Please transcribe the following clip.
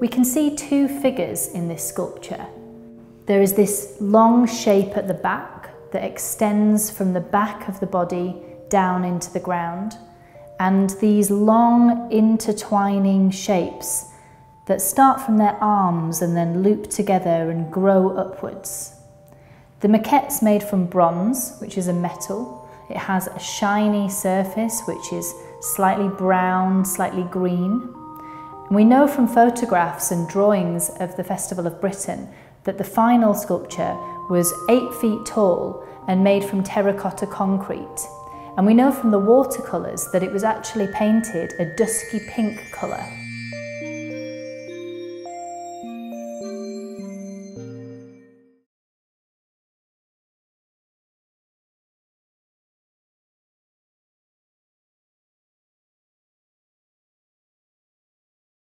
we can see two figures in this sculpture. There is this long shape at the back that extends from the back of the body down into the ground, and these long intertwining shapes that start from their arms and then loop together and grow upwards. The maquette's made from bronze, which is a metal. It has a shiny surface, which is slightly brown, slightly green. We know from photographs and drawings of the Festival of Britain that the final sculpture was eight feet tall and made from terracotta concrete. And we know from the watercolours that it was actually painted a dusky pink colour.